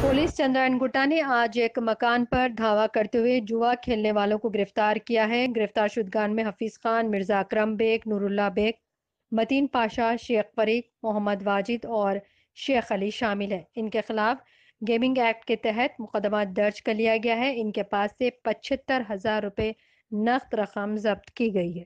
Police Chandrayaan ने आज एक मकान पर धावा करते हुए जुआ खेलने वालों को गिरफ़्तार किया है। गिरफ़्तार शुदगान में हफीज खान, मिर्ज़ा अक्रम बेग, नूरुल्ला बेग, मतीन पाशा, शेख फरीक मोहम्मद वाजिद और शेख अली शामिल है। इनके खिलाफ गेमिंग एक्ट के तहत मुकदमा दर्ज कर लिया गया है। इनके पास से पचहत्तर हज़ार रुपये नकद रकम जब्त की गई है।